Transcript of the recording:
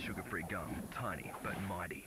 sugar-free gum. Tiny but mighty.